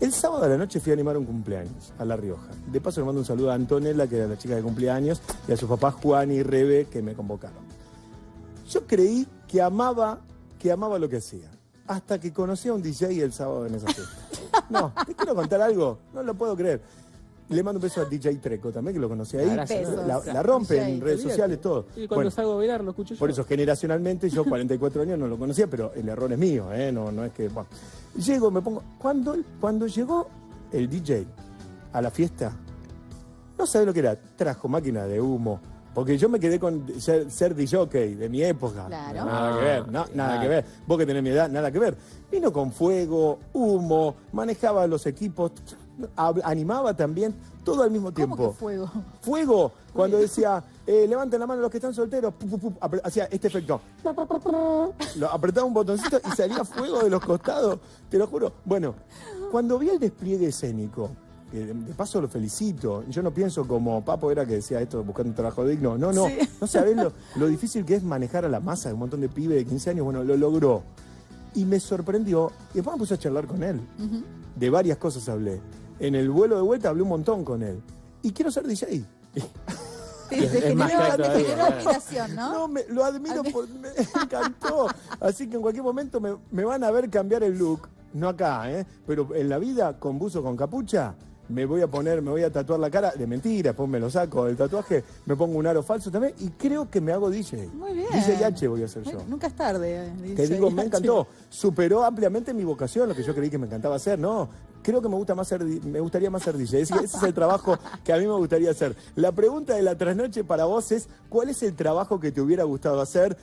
El sábado a la noche fui a animar un cumpleaños a La Rioja. De paso le mando un saludo a Antonella, que era la chica de cumpleaños, y a sus papás Juan y Rebe, que me convocaron. Yo creí que amaba, que amaba lo que hacía. Hasta que conocí a un DJ el sábado en esa fiesta. No, te quiero contar algo, no lo puedo creer. Le mando un beso a DJ Treco también, que lo conocí ahí. Gracias. La, la rompe en redes sociales, todo. Y cuando Bueno, salgo a bailar lo escucho yo. por eso, generacionalmente, yo 44 años no lo conocía, pero el error es mío, ¿eh? No, no es que. bueno. Llego, me pongo. Cuando, cuando llegó el DJ a la fiesta, no sabe lo que era. Trajo máquina de humo. Porque yo me quedé con ser, ser DJ de mi época. Claro. Nada que ver, no, nada que ver. Vos que tenés mi edad, nada que ver. Vino con fuego, humo, manejaba los equipos, animaba también, todo al mismo ¿Cómo tiempo. que fuego? Fuego, cuando decía, eh, levanten la mano los que están solteros, hacía este efecto. Lo apretaba un botoncito y salía fuego de los costados, te lo juro. Bueno, cuando vi el despliegue escénico, que de paso lo felicito, yo no pienso como Papo era que decía esto buscando un trabajo digno, no, no, Sí. no sabés lo, lo difícil que es manejar a la masa de un montón de pibes de 15 años, bueno, lo logró. Y me sorprendió, y después me puse a charlar con él. De varias cosas hablé. En el vuelo de vuelta hablé un montón con él. Y quiero ser DJ. Es más todavía. generó admiración, ¿no? No, me- lo admiro, por- me encantó. Así que en cualquier momento me, me van a ver cambiar el look. No acá, ¿eh? Pero en la vida, con buzo, con capucha, me voy a poner, me voy a tatuar la cara de mentira, después me lo saco del tatuaje, me pongo un aro falso también y creo que me hago DJ. Muy bien. DJ H voy a hacer yo. Nunca es tarde. eh, Te digo, me encantó. Superó ampliamente mi vocación, lo que yo creí que me encantaba hacer. No, creo que me gusta más ser, me gustaría más ser DJ. Ese, ese es el trabajo que a mí me gustaría hacer. La pregunta de la trasnoche para vos es, ¿cuál es el trabajo que te hubiera gustado hacer?